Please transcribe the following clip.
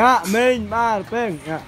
Ja, mình ba ping. Ja. Dạ.